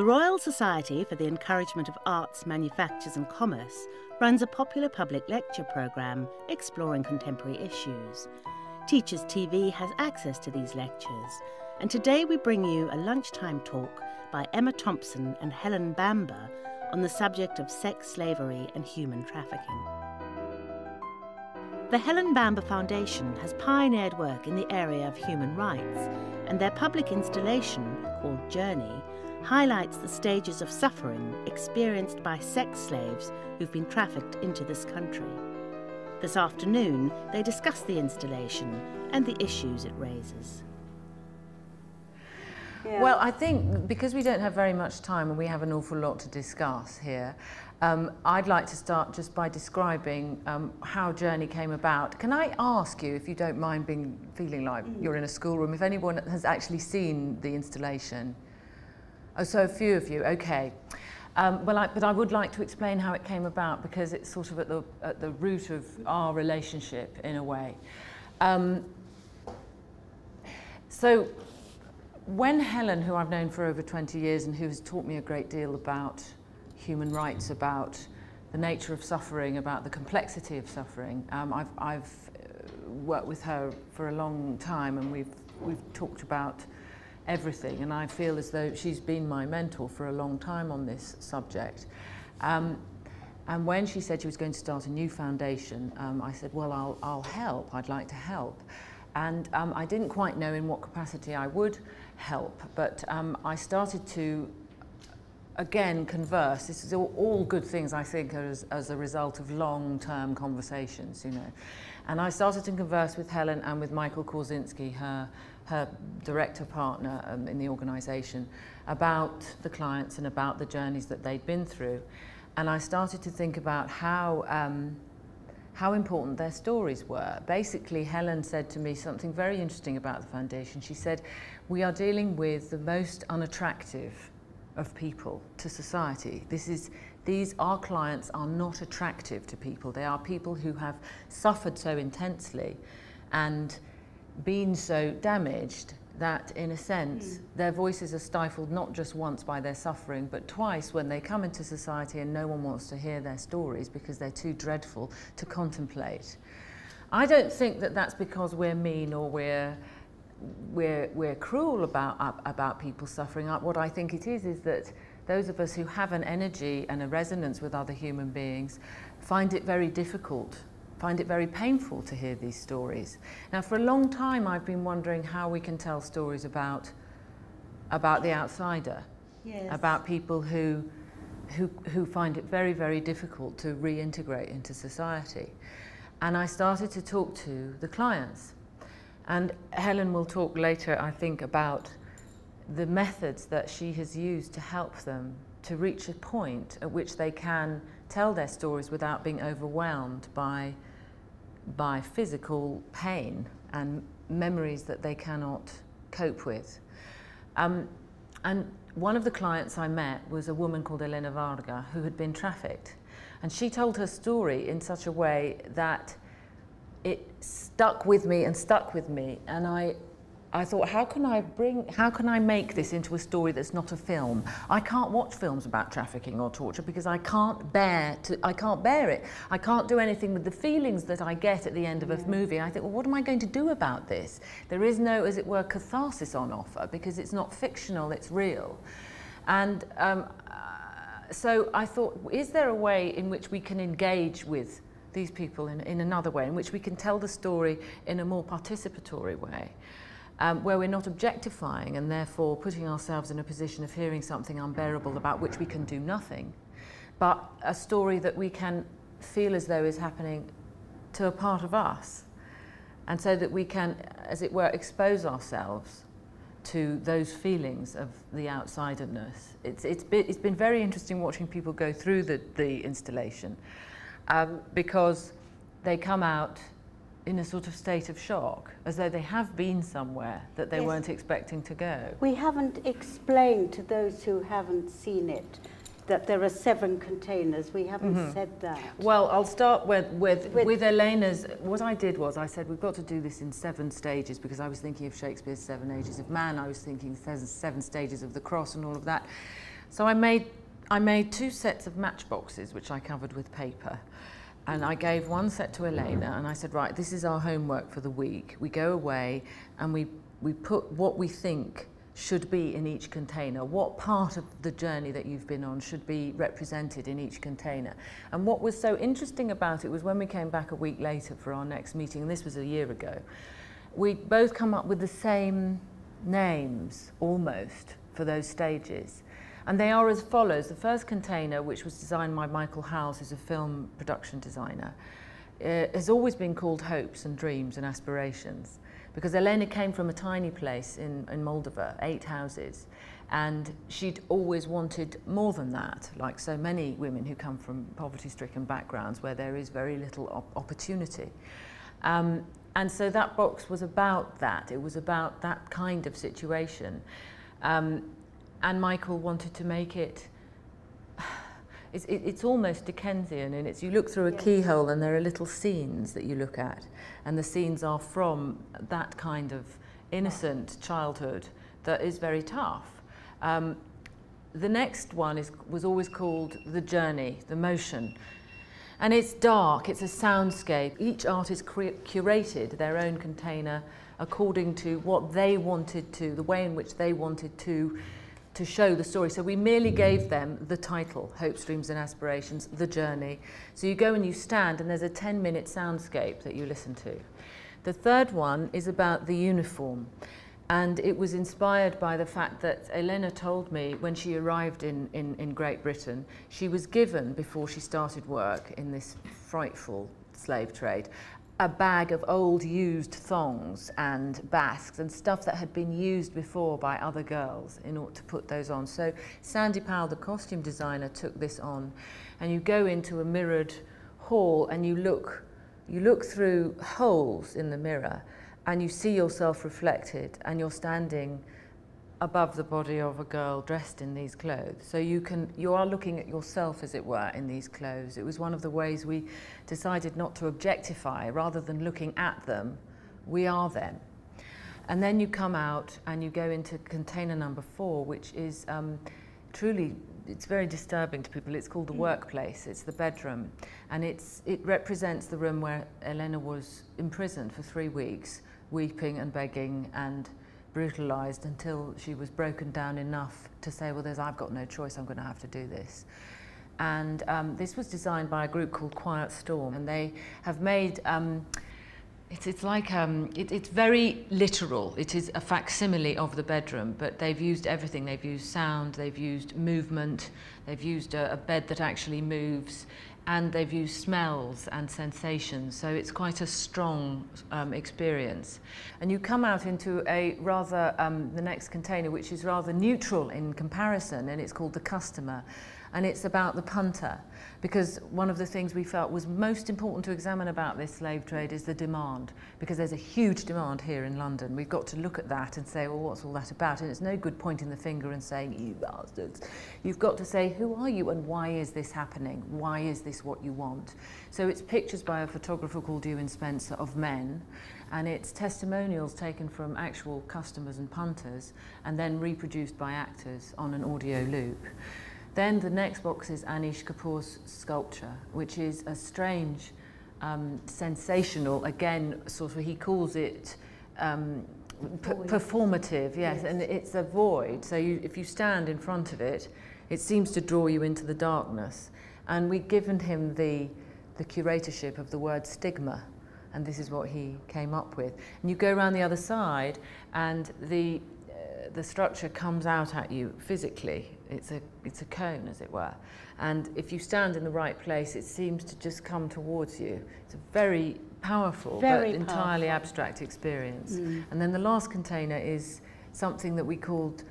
The Royal Society for the Encouragement of Arts, Manufactures and Commerce runs a popular public lecture programme exploring contemporary issues. Teachers TV has access to these lectures, and today we bring you a lunchtime talk by Emma Thompson and Helen Bamber on the subject of sex slavery and human trafficking. The Helen Bamber Foundation has pioneered work in the area of human rights, and their public installation, called Journey, highlights the stages of suffering experienced by sex slaves who've been trafficked into this country. This afternoon, they discuss the installation and the issues it raises. Yeah. Well, I think because we don't have very much time and we have an awful lot to discuss here, um, I'd like to start just by describing um, how Journey came about. Can I ask you, if you don't mind being feeling like mm. you're in a schoolroom, if anyone has actually seen the installation? Oh, so a few of you, okay. Um, well, I, but I would like to explain how it came about because it's sort of at the, at the root of our relationship in a way. Um, so when Helen, who I've known for over 20 years and who has taught me a great deal about human rights, about the nature of suffering, about the complexity of suffering, um, I've, I've uh, worked with her for a long time and we've, we've talked about everything. And I feel as though she's been my mentor for a long time on this subject. Um, and when she said she was going to start a new foundation, um, I said, well, I'll, I'll help. I'd like to help. And um, I didn't quite know in what capacity I would help, but um, I started to, again, converse. This is all, all good things, I think, as, as a result of long-term conversations, you know. And I started to converse with Helen and with Michael Korzinski, her her director partner um, in the organisation, about the clients and about the journeys that they'd been through. And I started to think about how, um, how important their stories were. Basically, Helen said to me something very interesting about the foundation. She said, we are dealing with the most unattractive of people to society. This is, these, our clients are not attractive to people. They are people who have suffered so intensely and been so damaged that in a sense mm. their voices are stifled not just once by their suffering but twice when they come into society and no one wants to hear their stories because they're too dreadful to contemplate. I don't think that that's because we're mean or we're we're, we're cruel about, about people suffering. What I think it is is that those of us who have an energy and a resonance with other human beings find it very difficult find it very painful to hear these stories. Now, for a long time, I've been wondering how we can tell stories about, about the outsider, yes. about people who, who, who find it very, very difficult to reintegrate into society. And I started to talk to the clients. And Helen will talk later, I think, about the methods that she has used to help them to reach a point at which they can tell their stories without being overwhelmed by by physical pain and memories that they cannot cope with. Um, and one of the clients I met was a woman called Elena Varga who had been trafficked. And she told her story in such a way that it stuck with me and stuck with me. And I, I thought, how can I bring, how can I make this into a story that's not a film? I can't watch films about trafficking or torture because I can't bear to, I can't bear it. I can't do anything with the feelings that I get at the end of a movie. I think, well, what am I going to do about this? There is no, as it were, catharsis on offer because it's not fictional, it's real. And um, uh, so I thought, is there a way in which we can engage with these people in, in another way, in which we can tell the story in a more participatory way? Um, where we're not objectifying and therefore putting ourselves in a position of hearing something unbearable about which we can do nothing, but a story that we can feel as though is happening to a part of us. And so that we can, as it were, expose ourselves to those feelings of the outsiderness. It's, it's, been, it's been very interesting watching people go through the, the installation um, because they come out in a sort of state of shock, as though they have been somewhere that they yes. weren't expecting to go. We haven't explained to those who haven't seen it that there are seven containers. We haven't mm -hmm. said that. Well, I'll start with, with, with, with Elena's. What I did was I said we've got to do this in seven stages because I was thinking of Shakespeare's Seven Ages of Man. I was thinking seven stages of the cross and all of that. So I made, I made two sets of matchboxes, which I covered with paper. And I gave one set to Elena and I said, right, this is our homework for the week. We go away and we, we put what we think should be in each container. What part of the journey that you've been on should be represented in each container. And what was so interesting about it was when we came back a week later for our next meeting, and this was a year ago, we both come up with the same names almost for those stages. And they are as follows. The first container, which was designed by Michael Howells, who's a film production designer, uh, has always been called Hopes and Dreams and Aspirations because Elena came from a tiny place in, in Moldova, eight houses, and she'd always wanted more than that, like so many women who come from poverty-stricken backgrounds where there is very little op opportunity. Um, and so that box was about that. It was about that kind of situation. Um, and Michael wanted to make it it's, it, it's almost Dickensian and it's you look through a yes. keyhole and there are little scenes that you look at and the scenes are from that kind of innocent childhood that is very tough. Um, the next one is, was always called The Journey, The Motion. And it's dark, it's a soundscape. Each artist curated their own container according to what they wanted to, the way in which they wanted to to show the story. So we merely gave them the title, Hopes, Dreams and Aspirations, The Journey. So you go and you stand and there's a 10 minute soundscape that you listen to. The third one is about the uniform. And it was inspired by the fact that Elena told me when she arrived in, in, in Great Britain, she was given, before she started work in this frightful slave trade, a bag of old used thongs and basques and stuff that had been used before by other girls in order to put those on. So Sandy Powell, the costume designer, took this on and you go into a mirrored hall and you look, you look through holes in the mirror and you see yourself reflected and you're standing above the body of a girl dressed in these clothes. So you can you are looking at yourself as it were in these clothes. It was one of the ways we decided not to objectify rather than looking at them, we are them. And then you come out and you go into container number 4 which is um, truly it's very disturbing to people. It's called the workplace. It's the bedroom. And it's, it represents the room where Elena was imprisoned for three weeks, weeping and begging and brutalized until she was broken down enough to say, well, there's, I've got no choice, I'm going to have to do this. And um, this was designed by a group called Quiet Storm, and they have made, um, it's, it's like, um, it, it's very literal. It is a facsimile of the bedroom, but they've used everything. They've used sound, they've used movement, they've used a, a bed that actually moves, and they've used smells and sensations, so it's quite a strong um, experience. And you come out into a rather, um, the next container, which is rather neutral in comparison, and it's called the customer and it's about the punter because one of the things we felt was most important to examine about this slave trade is the demand because there's a huge demand here in London. We've got to look at that and say, well, what's all that about? And it's no good pointing the finger and saying, you bastards. You've got to say, who are you and why is this happening? Why is this what you want? So it's pictures by a photographer called Ewan Spencer of men and it's testimonials taken from actual customers and punters and then reproduced by actors on an audio loop. Then the next box is Anish Kapoor's sculpture, which is a strange, um, sensational, again, sort of, he calls it um, performative, yes, yes, and it's a void. So you, if you stand in front of it, it seems to draw you into the darkness. And we've given him the, the curatorship of the word stigma, and this is what he came up with. And you go around the other side, and the, uh, the structure comes out at you physically it's a, it's a cone, as it were. And if you stand in the right place, it seems to just come towards you. It's a very powerful, very but entirely powerful. abstract experience. Mm. And then the last container is something that we called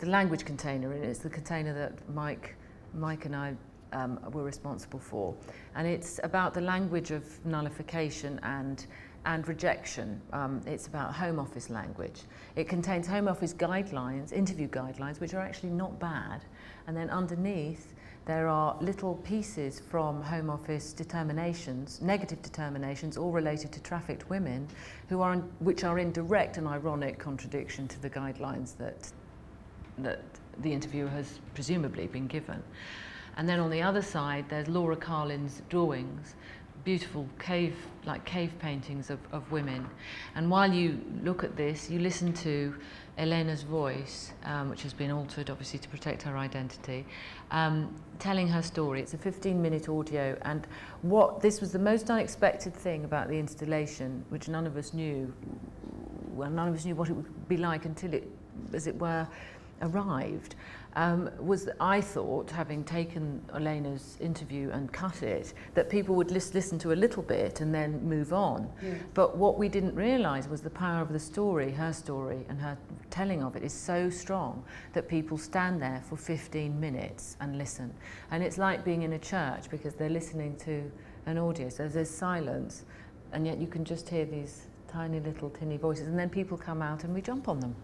the language container, and it's the container that Mike, Mike and I um, were responsible for. And it's about the language of nullification and and rejection. Um, it's about Home Office language. It contains Home Office guidelines, interview guidelines, which are actually not bad. And then underneath, there are little pieces from Home Office determinations, negative determinations, all related to trafficked women, who are in, which are in direct and ironic contradiction to the guidelines that that the interviewer has presumably been given. And then on the other side, there's Laura Carlin's drawings, beautiful cave, like cave paintings of, of women. And while you look at this, you listen to Elena's voice, um, which has been altered obviously to protect her identity, um, telling her story. It's a 15 minute audio, and what this was the most unexpected thing about the installation, which none of us knew. Well, none of us knew what it would be like until it, as it were, arrived um, was that I thought, having taken Elena's interview and cut it, that people would lis listen to a little bit and then move on. Yeah. But what we didn't realise was the power of the story, her story, and her telling of it is so strong that people stand there for 15 minutes and listen. And it's like being in a church because they're listening to an audience. So there's silence, and yet you can just hear these tiny little tinny voices, and then people come out and we jump on them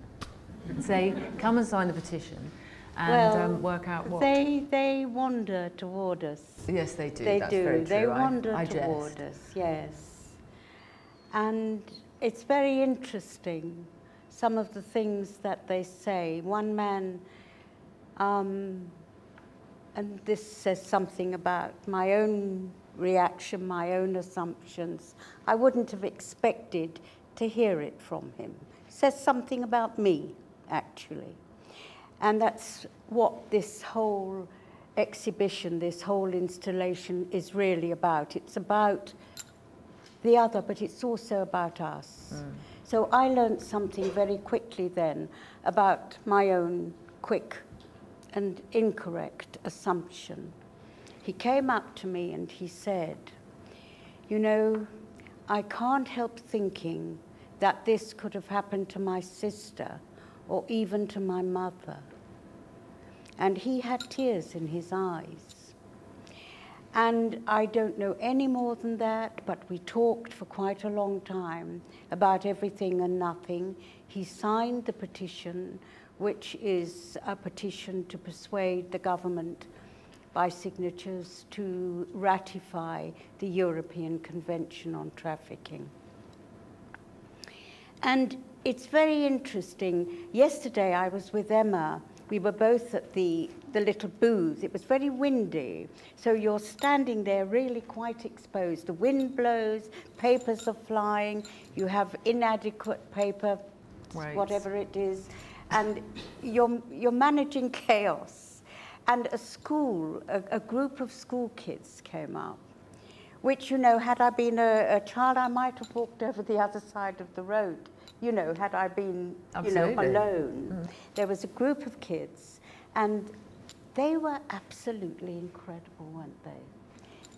and say, come and sign the petition and well, um, work out what they they wander toward us. Yes, they do. They That's do. They I, wander I toward us. Yes, and it's very interesting. Some of the things that they say. One man, um, and this says something about my own reaction, my own assumptions. I wouldn't have expected to hear it from him. says something about me, actually. And that's what this whole exhibition, this whole installation is really about. It's about the other, but it's also about us. Mm. So I learned something very quickly then about my own quick and incorrect assumption. He came up to me and he said, You know, I can't help thinking that this could have happened to my sister or even to my mother and he had tears in his eyes. And I don't know any more than that, but we talked for quite a long time about everything and nothing. He signed the petition, which is a petition to persuade the government by signatures to ratify the European Convention on Trafficking. And it's very interesting. Yesterday I was with Emma we were both at the, the little booth. It was very windy, so you're standing there really quite exposed. The wind blows, papers are flying, you have inadequate paper, right. whatever it is, and you're, you're managing chaos. And a school, a, a group of school kids came up which, you know, had I been a, a, child, I might have walked over the other side of the road you know, had I been, Absolutely. you know, alone. Mm. There was a group of kids, and they were absolutely incredible, weren't they?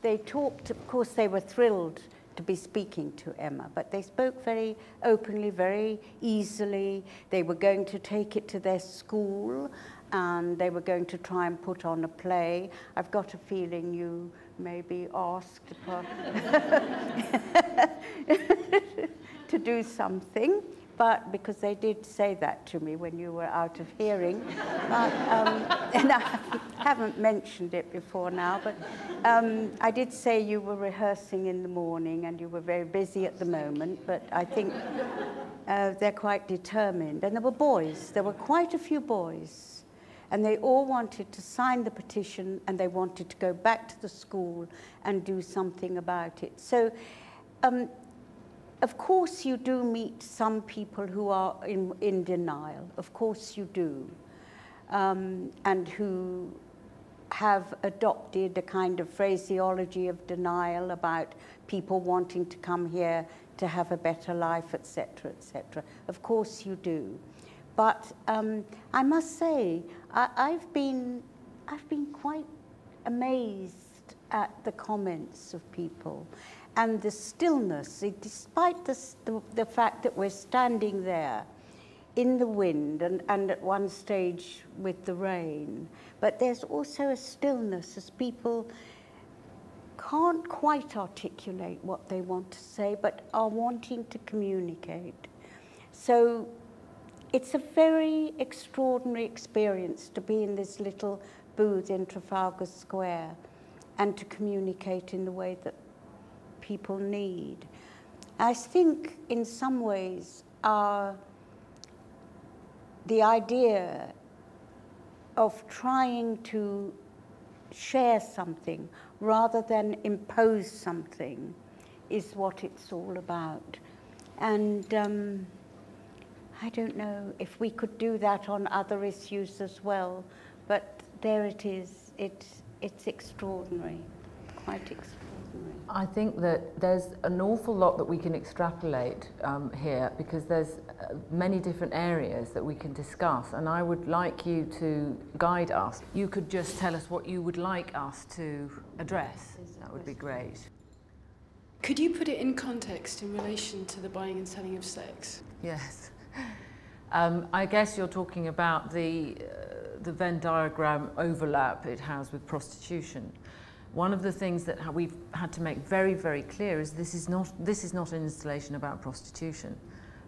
They talked, of course, they were thrilled to be speaking to Emma, but they spoke very openly, very easily. They were going to take it to their school and they were going to try and put on a play. I've got a feeling you may be asked to do something but because they did say that to me when you were out of hearing. but, um, and I haven't mentioned it before now, but um, I did say you were rehearsing in the morning and you were very busy at the moment, but I think uh, they're quite determined. And there were boys, there were quite a few boys, and they all wanted to sign the petition and they wanted to go back to the school and do something about it. So um, of course, you do meet some people who are in, in denial. Of course, you do. Um, and who have adopted a kind of phraseology of denial about people wanting to come here to have a better life, etc., etc. Of course, you do. But um, I must say, I, I've been, I've been quite amazed at the comments of people and the stillness, despite the, the, fact that we're standing there in the wind and, and at one stage with the rain, but there's also a stillness as people can't quite articulate what they want to say, but are wanting to communicate. So it's a very extraordinary experience to be in this little booth in Trafalgar Square and to communicate in the way that people need. I think in some ways our, the idea of trying to share something rather than impose something is what it's all about. And um, I don't know if we could do that on other issues as well, but there it is. It's, it's extraordinary, quite extraordinary. I think that there's an awful lot that we can extrapolate um, here because there's uh, many different areas that we can discuss and I would like you to guide us. You could just tell us what you would like us to address. That would be great. Could you put it in context in relation to the buying and selling of sex? Yes. Um, I guess you're talking about the, uh, the Venn diagram overlap it has with prostitution. One of the things that we've had to make very, very clear is this is not, this is not an installation about prostitution.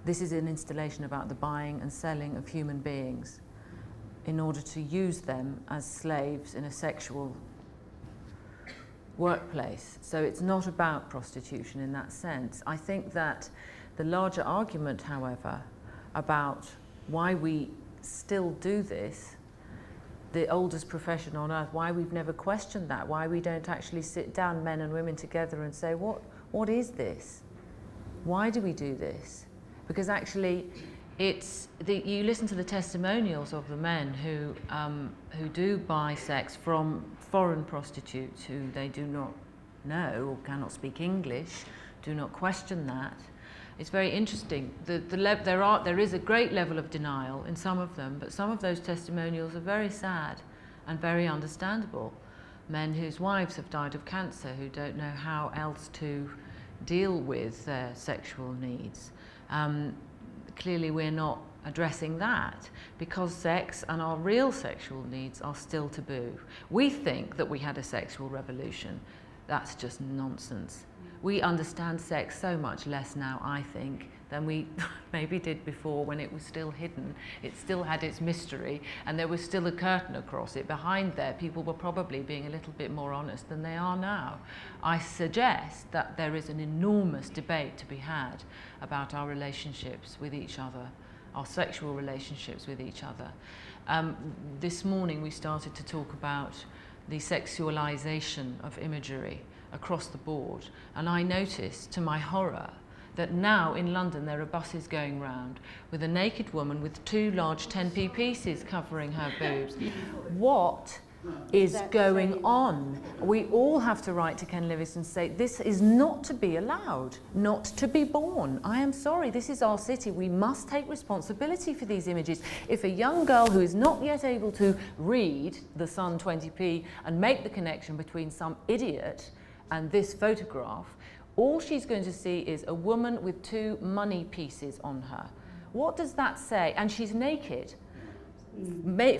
This is an installation about the buying and selling of human beings in order to use them as slaves in a sexual workplace. So it's not about prostitution in that sense. I think that the larger argument, however, about why we still do this, the oldest profession on earth, why we've never questioned that, why we don't actually sit down, men and women together, and say, what, what is this? Why do we do this? Because actually, it's the, you listen to the testimonials of the men who, um, who do buy sex from foreign prostitutes who they do not know or cannot speak English, do not question that. It's very interesting. The, the there, are, there is a great level of denial in some of them, but some of those testimonials are very sad and very understandable. Men whose wives have died of cancer who don't know how else to deal with their sexual needs. Um, clearly we're not addressing that because sex and our real sexual needs are still taboo. We think that we had a sexual revolution. That's just nonsense. We understand sex so much less now, I think, than we maybe did before when it was still hidden. It still had its mystery and there was still a curtain across it. Behind there, people were probably being a little bit more honest than they are now. I suggest that there is an enormous debate to be had about our relationships with each other our sexual relationships with each other. Um, this morning we started to talk about the sexualization of imagery across the board and I noticed to my horror that now in London there are buses going round with a naked woman with two large 10p pieces covering her boobs. What is going on. We all have to write to Ken Livingstone and say, this is not to be allowed, not to be borne. I am sorry, this is our city. We must take responsibility for these images. If a young girl who is not yet able to read the Sun 20p and make the connection between some idiot and this photograph, all she's going to see is a woman with two money pieces on her. What does that say? And she's naked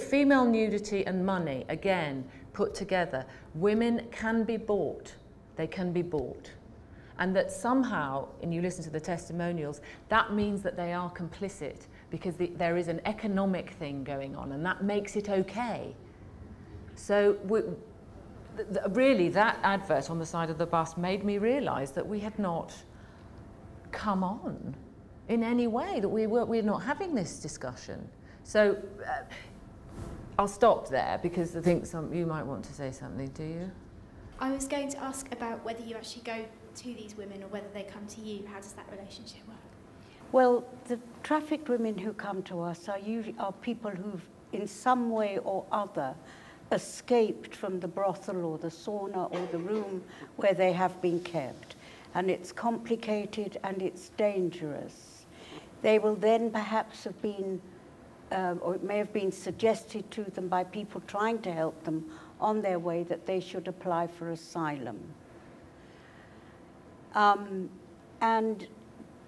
female nudity and money, again, put together. Women can be bought. They can be bought. And that somehow, and you listen to the testimonials, that means that they are complicit because the, there is an economic thing going on and that makes it okay. So we, really that advert on the side of the bus made me realise that we had not come on in any way, that we were, we're not having this discussion. So uh, I'll stop there because I think some, you might want to say something, do you? I was going to ask about whether you actually go to these women or whether they come to you. How does that relationship work? Well, the trafficked women who come to us are, usually, are people who've, in some way or other, escaped from the brothel or the sauna or the room where they have been kept. And it's complicated and it's dangerous. They will then perhaps have been um, or it may have been suggested to them by people trying to help them on their way that they should apply for asylum. Um, and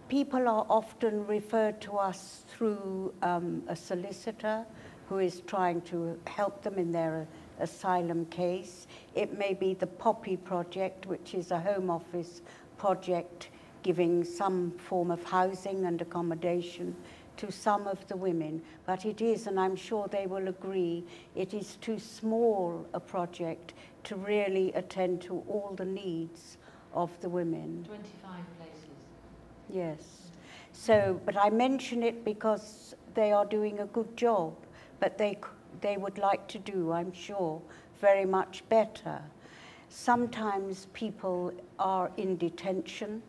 people are often referred to us through um, a solicitor who is trying to help them in their uh, asylum case. It may be the Poppy Project, which is a Home Office project giving some form of housing and accommodation to some of the women, but it is, and I'm sure they will agree, it is too small a project to really attend to all the needs of the women. 25 places. Yes. So, but I mention it because they are doing a good job, but they they would like to do, I'm sure, very much better. Sometimes people are in detention,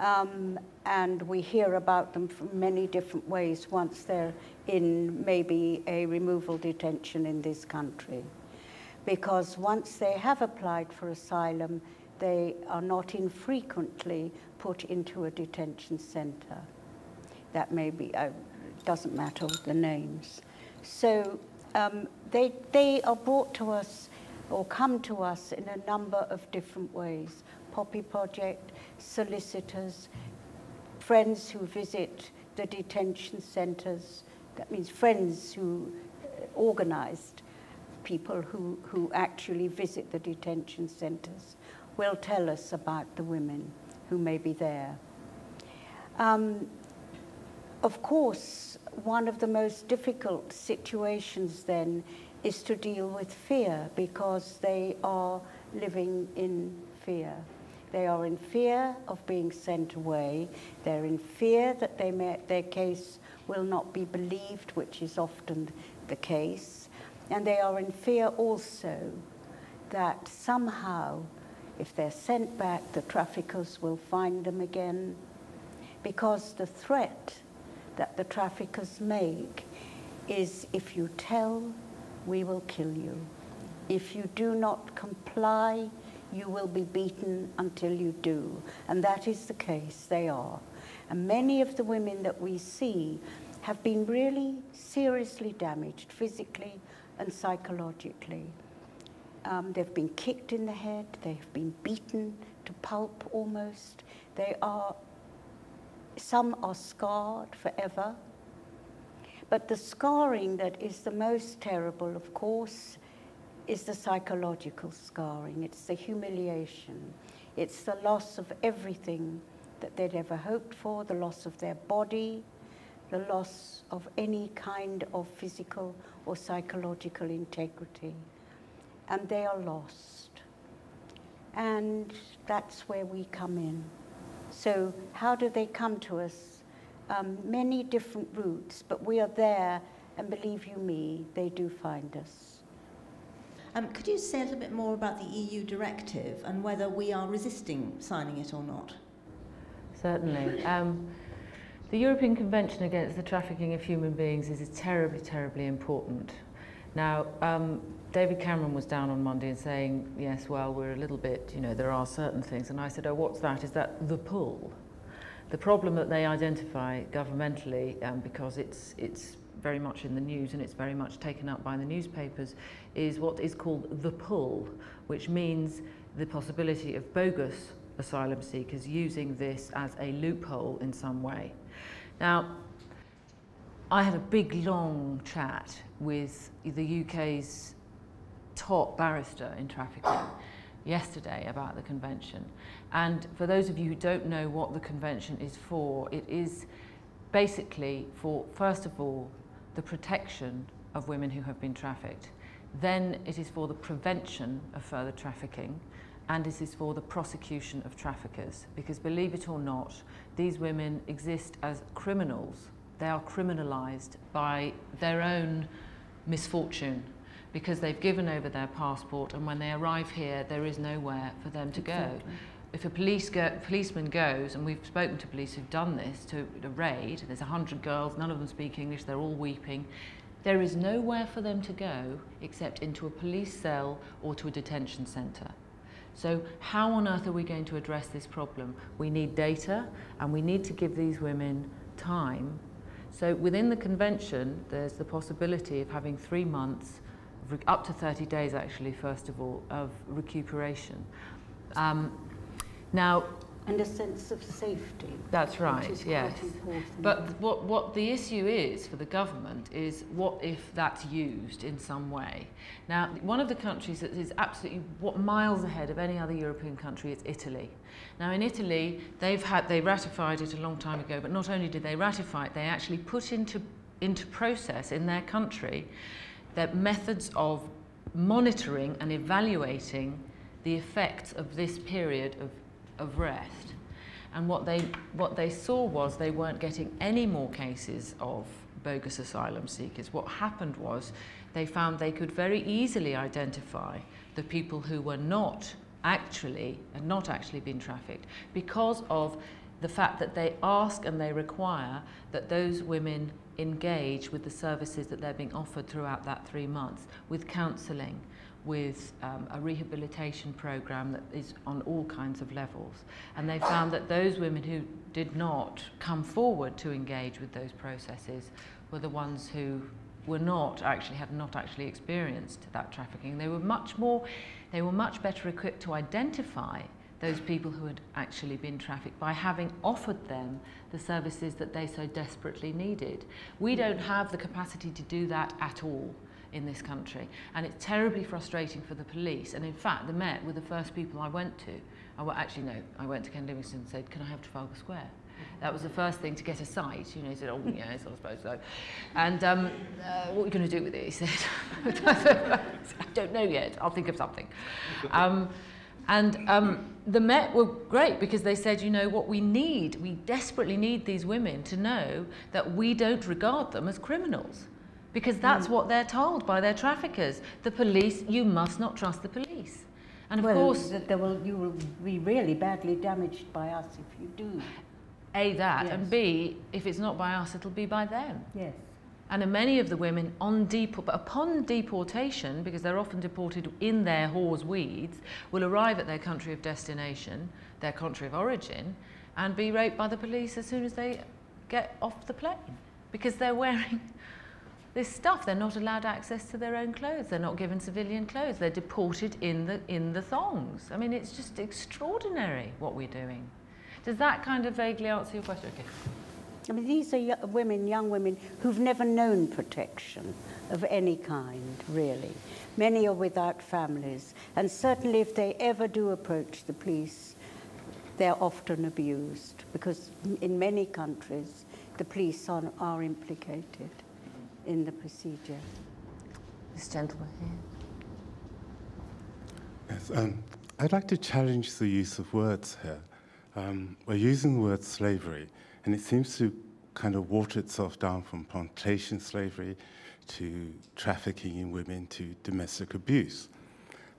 um, and we hear about them from many different ways once they're in maybe a removal detention in this country. Because once they have applied for asylum, they are not infrequently put into a detention center. That may be, uh, doesn't matter the names. So um, they, they are brought to us or come to us in a number of different ways. Poppy Project, solicitors, friends who visit the detention centers, that means friends who uh, organized people who, who actually visit the detention centers will tell us about the women who may be there. Um, of course, one of the most difficult situations then is to deal with fear because they are living in fear. They are in fear of being sent away. They're in fear that they may, their case will not be believed, which is often the case. And they are in fear also that somehow, if they're sent back, the traffickers will find them again. Because the threat that the traffickers make is if you tell, we will kill you. If you do not comply, you will be beaten until you do. And that is the case, they are. And many of the women that we see have been really seriously damaged physically and psychologically. Um, they've been kicked in the head, they've been beaten to pulp almost. They are, some are scarred forever. But the scarring that is the most terrible, of course, is the psychological scarring. It's the humiliation. It's the loss of everything that they'd ever hoped for, the loss of their body, the loss of any kind of physical or psychological integrity. And they are lost. And that's where we come in. So, how do they come to us? Um, many different routes, but we are there, and believe you me, they do find us. Um, could you say a little bit more about the EU directive and whether we are resisting signing it or not? Certainly. Um, the European Convention Against the Trafficking of Human Beings is terribly, terribly important. Now, um, David Cameron was down on Monday and saying, yes, well, we're a little bit, you know, there are certain things. And I said, oh, what's that? Is that the pull? The problem that they identify governmentally, um, because it's, it's very much in the news and it's very much taken up by the newspapers, is what is called the pull, which means the possibility of bogus asylum seekers using this as a loophole in some way. Now, I had a big long chat with the UK's top barrister in trafficking yesterday about the convention. And for those of you who don't know what the convention is for, it is basically for, first of all, the protection of women who have been trafficked. Then it is for the prevention of further trafficking and it is for the prosecution of traffickers. Because believe it or not, these women exist as criminals. They are criminalized by their own misfortune because they've given over their passport and when they arrive here, there is nowhere for them to exactly. go. If a police go, policeman goes, and we've spoken to police who've done this, to a raid, there's 100 girls, none of them speak English, they're all weeping, there is nowhere for them to go except into a police cell or to a detention centre. So how on earth are we going to address this problem? We need data and we need to give these women time. So within the convention, there's the possibility of having three months, up to 30 days actually, first of all, of recuperation. Um, now, and a sense of safety. That's right, yes. But what, what the issue is for the government is what if that's used in some way? Now, one of the countries that is absolutely what miles ahead of any other European country is Italy. Now, in Italy, they've had, they ratified it a long time ago, but not only did they ratify it, they actually put into, into process in their country their methods of monitoring and evaluating the effects of this period of of rest. And what they, what they saw was they weren't getting any more cases of bogus asylum seekers. What happened was they found they could very easily identify the people who were not actually and not actually been trafficked because of the fact that they ask and they require that those women engage with the services that they're being offered throughout that three months with counselling with um, a rehabilitation program that is on all kinds of levels. And they found that those women who did not come forward to engage with those processes were the ones who were not actually had not actually experienced that trafficking. They were much more, they were much better equipped to identify those people who had actually been trafficked by having offered them the services that they so desperately needed. We don't have the capacity to do that at all in this country and it's terribly frustrating for the police. And in fact the Met were the first people I went to. I well, actually no I went to Ken Livingstone and said can I have Trafalgar Square? That was the first thing to get a sight you know he said oh yes I suppose so and um, uh, what are you going to do with it? He said. I don't know yet. I'll think of something. Um, and um, the Met were great because they said, you know, what we need, we desperately need these women to know that we don't regard them as criminals because that's mm. what they're told by their traffickers. The police, you must not trust the police. And of well, course, will, you will be really badly damaged by us if you do. A, that, yes. and B, if it's not by us, it'll be by them. Yes. And many of the women on deport, upon deportation, because they're often deported in their whore's weeds, will arrive at their country of destination, their country of origin, and be raped by the police as soon as they get off the plane, because they're wearing this stuff. They're not allowed access to their own clothes. They're not given civilian clothes. They're deported in the, in the thongs. I mean, it's just extraordinary what we're doing. Does that kind of vaguely answer your question? Okay. I mean, these are women, young women, who've never known protection of any kind, really. Many are without families, and certainly if they ever do approach the police, they're often abused, because in many countries, the police are, are implicated in the procedure. This gentleman here. Yes, um, I'd like to challenge the use of words here. Um, we're using the word slavery, and it seems to kind of water itself down from plantation slavery to trafficking in women to domestic abuse.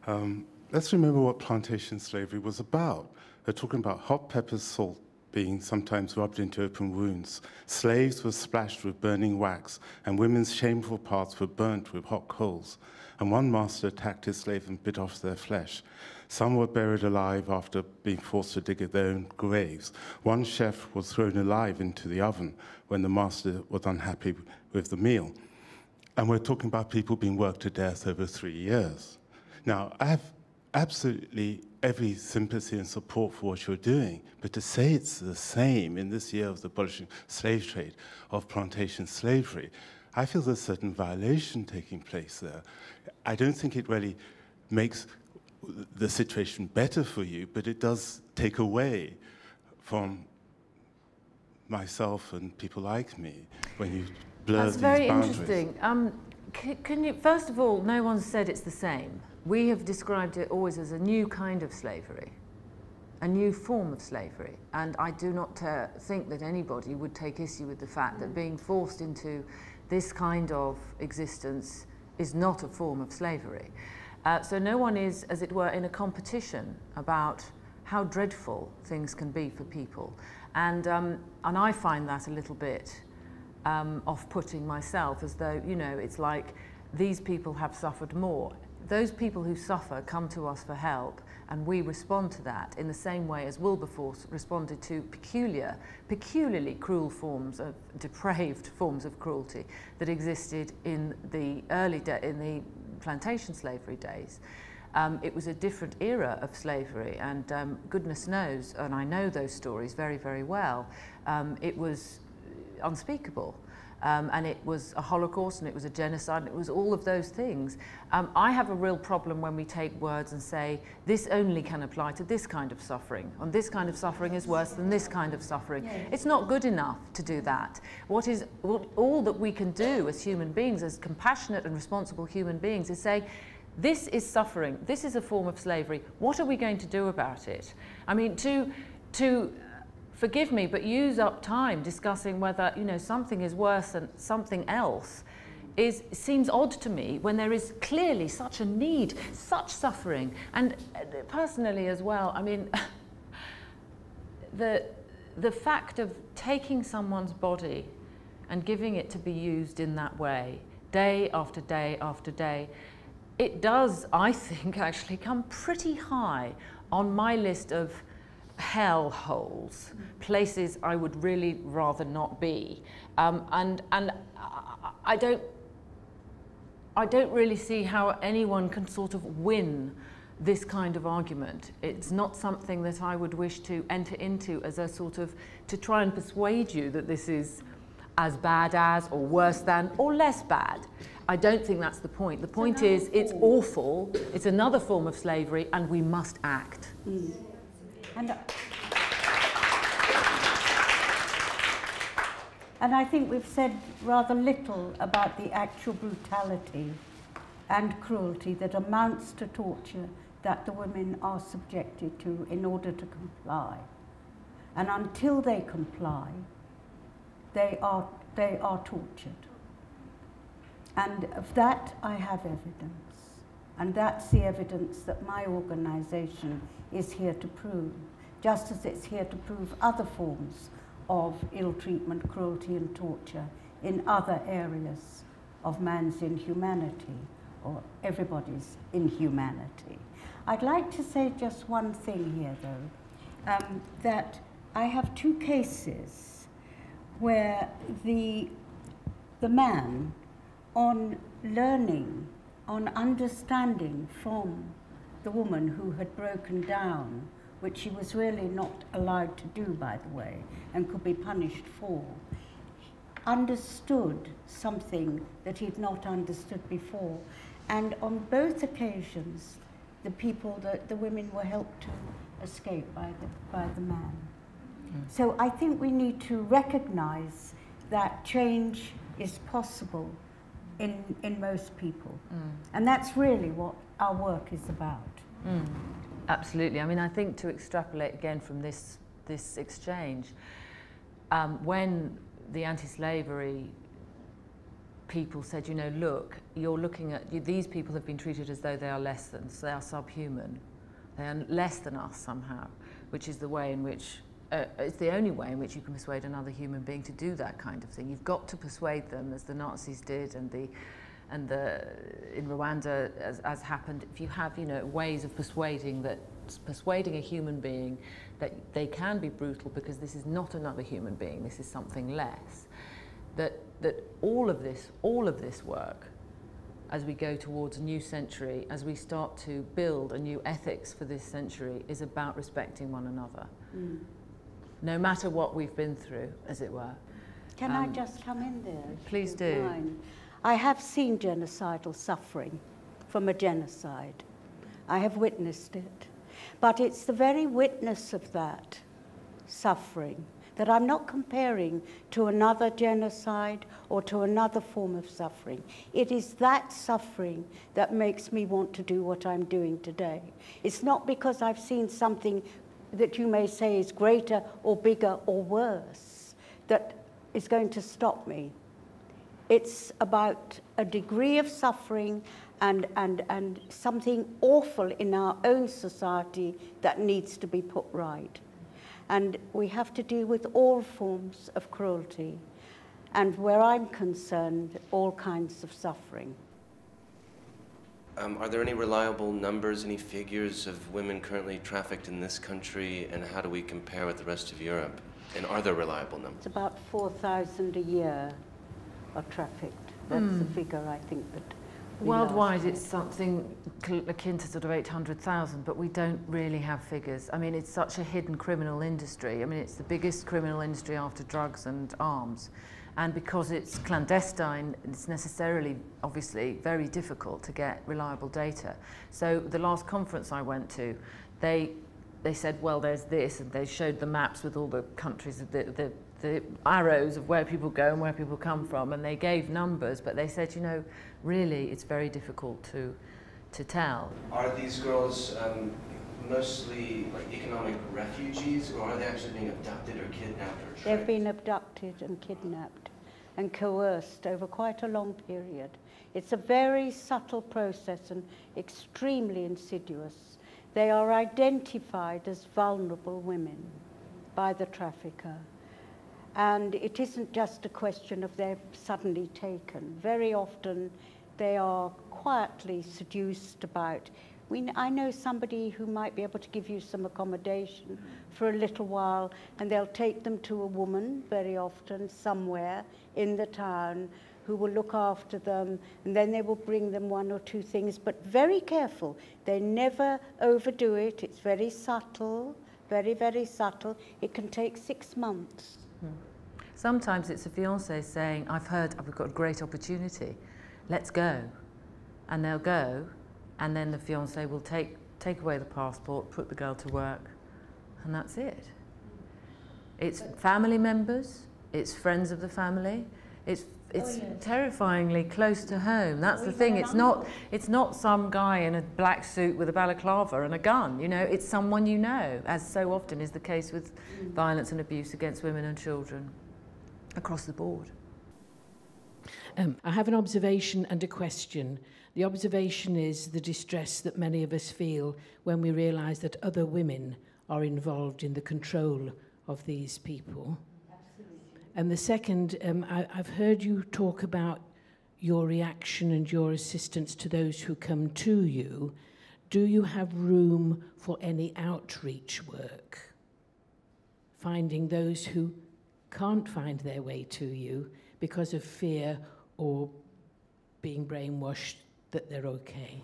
Um, let's remember what plantation slavery was about. They're talking about hot pepper salt being sometimes rubbed into open wounds. Slaves were splashed with burning wax, and women's shameful parts were burnt with hot coals. And one master attacked his slave and bit off their flesh. Some were buried alive after being forced to dig at their own graves. One chef was thrown alive into the oven when the master was unhappy with the meal. And we're talking about people being worked to death over three years. Now, I have absolutely every sympathy and support for what you're doing, but to say it's the same in this year of the abolishing slave trade, of plantation slavery, I feel there's a certain violation taking place there. I don't think it really makes the situation better for you, but it does take away from myself and people like me when you blur That's these very boundaries. interesting. Um, can, you, first of all, no one said it's the same. We have described it always as a new kind of slavery, a new form of slavery. And I do not uh, think that anybody would take issue with the fact that being forced into this kind of existence is not a form of slavery. Uh, so no one is, as it were, in a competition about how dreadful things can be for people. And, um, and I find that a little bit um, off-putting myself, as though, you know, it's like these people have suffered more those people who suffer come to us for help and we respond to that in the same way as Wilberforce responded to peculiar, peculiarly cruel forms of depraved forms of cruelty that existed in the early in the plantation slavery days. Um, it was a different era of slavery and um, goodness knows, and I know those stories very, very well, um, it was unspeakable. Um, and it was a Holocaust and it was a genocide and it was all of those things. Um, I have a real problem when we take words and say this only can apply to this kind of suffering and this kind of suffering is worse than this kind of suffering. Yeah. It's not good enough to do that. What is what, all that we can do as human beings, as compassionate and responsible human beings, is say this is suffering, this is a form of slavery, what are we going to do about it? I mean, to, to forgive me, but use up time discussing whether, you know, something is worse than something else is seems odd to me when there is clearly such a need, such suffering. And uh, personally as well, I mean, the, the fact of taking someone's body and giving it to be used in that way, day after day after day, it does, I think, actually come pretty high on my list of hell holes, places I would really rather not be. Um, and and I don't, I don't really see how anyone can sort of win this kind of argument. It's not something that I would wish to enter into as a sort of, to try and persuade you that this is as bad as or worse than or less bad. I don't think that's the point. The point is it's awful, it's another form of slavery and we must act. Mm. And, uh, and I think we've said rather little about the actual brutality and cruelty that amounts to torture that the women are subjected to in order to comply. And until they comply, they are, they are tortured. And of that I have evidence. And that's the evidence that my organisation is here to prove, just as it's here to prove other forms of ill treatment, cruelty and torture in other areas of man's inhumanity or everybody's inhumanity. I'd like to say just one thing here, though, um, that I have two cases where the, the man, on learning, on understanding from the woman who had broken down, which she was really not allowed to do, by the way, and could be punished for, understood something that he'd not understood before. And on both occasions, the people, the, the women were helped to escape by the, by the man. Mm. So I think we need to recognize that change is possible in, in most people. Mm. And that's really what our work is about. Mm. Absolutely. I mean, I think to extrapolate again from this, this exchange, um, when the anti-slavery people said, you know, look, you're looking at, you, these people have been treated as though they are less than, so they are subhuman. They are less than us somehow, which is the way in which, uh, it's the only way in which you can persuade another human being to do that kind of thing. You've got to persuade them, as the Nazis did, and the, and the, in Rwanda, as, as happened, if you have, you know, ways of persuading that, persuading a human being that they can be brutal because this is not another human being, this is something less, that that all of this, all of this work, as we go towards a new century, as we start to build a new ethics for this century, is about respecting one another. Mm. No matter what we've been through, as it were. Can um, I just come in there? Please do. Mine? I have seen genocidal suffering from a genocide. I have witnessed it. But it's the very witness of that suffering that I'm not comparing to another genocide or to another form of suffering. It is that suffering that makes me want to do what I'm doing today. It's not because I've seen something that you may say is greater or bigger or worse that is going to stop me. It's about a degree of suffering and, and, and something awful in our own society that needs to be put right. And we have to deal with all forms of cruelty. And where I'm concerned, all kinds of suffering. Um, are there any reliable numbers, any figures of women currently trafficked in this country, and how do we compare with the rest of Europe? And are there reliable numbers? It's about 4,000 a year are trafficked. That's mm. the hmm. figure I think that Worldwide, it's something akin to sort of 800,000, but we don't really have figures. I mean, it's such a hidden criminal industry. I mean, it's the biggest criminal industry after drugs and arms. And because it's clandestine, it's necessarily, obviously, very difficult to get reliable data. So the last conference I went to, they, they said, well, there's this, and they showed the maps with all the countries, the, the, the arrows of where people go and where people come from, and they gave numbers, but they said, you know, really it's very difficult to, to tell. Are these girls um, mostly like economic refugees, or are they actually being abducted or kidnapped or? They've been abducted and kidnapped and coerced over quite a long period. It's a very subtle process and extremely insidious. They are identified as vulnerable women by the trafficker. And it isn't just a question of they're suddenly taken. Very often they are quietly seduced about. We, I know somebody who might be able to give you some accommodation for a little while, and they'll take them to a woman very often somewhere in the town who will look after them, and then they will bring them one or two things, but very careful. They never overdo it. It's very subtle, very, very subtle. It can take six months. Hmm. Sometimes it's a fiance saying, I've heard I've got a great opportunity, let's go. And they'll go, and then the fiance will take, take away the passport, put the girl to work, and that's it. It's family members, it's friends of the family, it's it's oh, yes. terrifyingly close to home. That's the thing. It's not it's not some guy in a black suit with a balaclava and a gun. You know, it's someone you know, as so often is the case with mm. violence and abuse against women and children across the board. Um, I have an observation and a question. The observation is the distress that many of us feel when we realise that other women are involved in the control of these people. Absolutely. And the second, um, I, I've heard you talk about your reaction and your assistance to those who come to you. Do you have room for any outreach work? Finding those who can't find their way to you because of fear or being brainwashed that they're okay?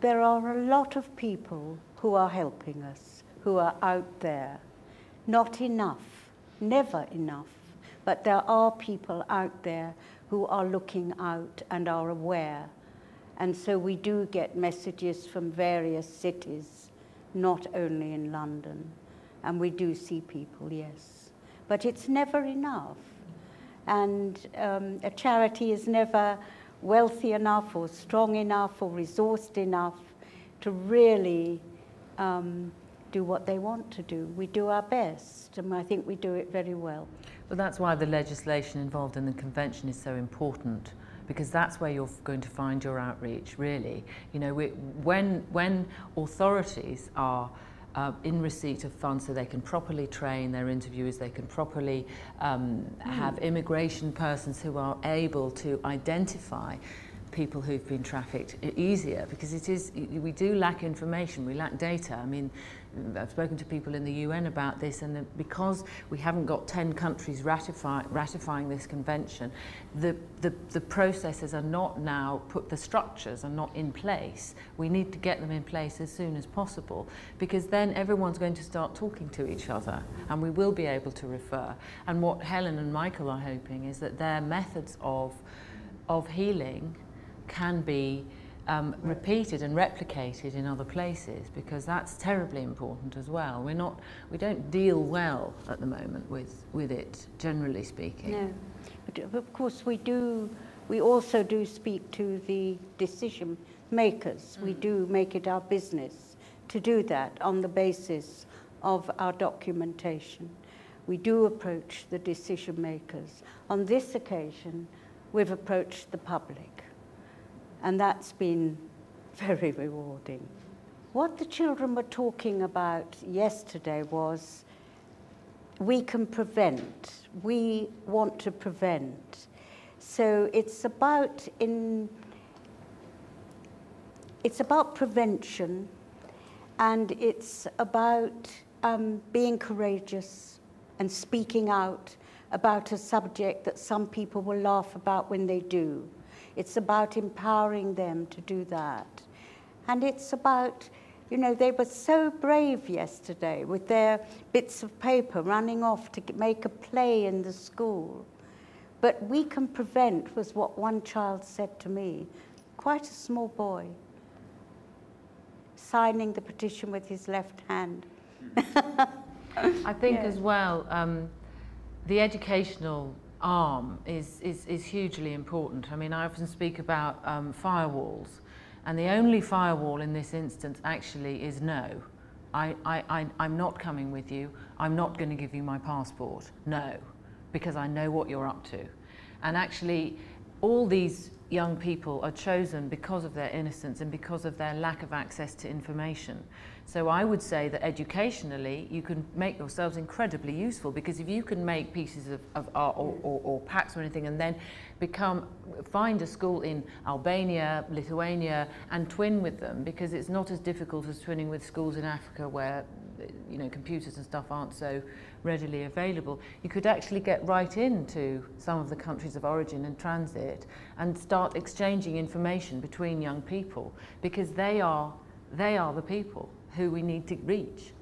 There are a lot of people who are helping us, who are out there. Not enough, never enough. But there are people out there who are looking out and are aware. And so we do get messages from various cities, not only in London. And we do see people, yes. But it's never enough. And um, a charity is never wealthy enough or strong enough or resourced enough to really um, do what they want to do. We do our best, and I think we do it very well. Well, that's why the legislation involved in the convention is so important because that's where you're going to find your outreach really you know we, when when authorities are uh, in receipt of funds so they can properly train their interviewers, they can properly um, mm. have immigration persons who are able to identify people who've been trafficked easier because it is we do lack information we lack data i mean I've spoken to people in the UN about this, and the, because we haven't got 10 countries ratify, ratifying this convention, the, the, the processes are not now put, the structures are not in place. We need to get them in place as soon as possible, because then everyone's going to start talking to each other, and we will be able to refer. And what Helen and Michael are hoping is that their methods of, of healing can be um, repeated and replicated in other places because that's terribly important as well. We're not, we don't deal well at the moment with, with it, generally speaking. No, but of course we do, we also do speak to the decision makers. Mm. We do make it our business to do that on the basis of our documentation. We do approach the decision makers. On this occasion, we've approached the public. And that's been very rewarding. What the children were talking about yesterday was we can prevent, we want to prevent. So it's about in it's about prevention and it's about um, being courageous and speaking out about a subject that some people will laugh about when they do. It's about empowering them to do that. And it's about, you know, they were so brave yesterday with their bits of paper running off to make a play in the school. But we can prevent, was what one child said to me, quite a small boy, signing the petition with his left hand. I think yeah. as well, um, the educational arm is, is, is hugely important. I mean, I often speak about um, firewalls, and the only firewall in this instance actually is no. I, I, I, I'm not coming with you, I'm not going to give you my passport. No, because I know what you're up to. And actually, all these young people are chosen because of their innocence and because of their lack of access to information. So I would say that educationally, you can make yourselves incredibly useful because if you can make pieces of, of art or, or, or packs or anything and then become, find a school in Albania, Lithuania and twin with them because it's not as difficult as twinning with schools in Africa where you know, computers and stuff aren't so readily available, you could actually get right into some of the countries of origin and transit and start exchanging information between young people because they are, they are the people who we need to reach.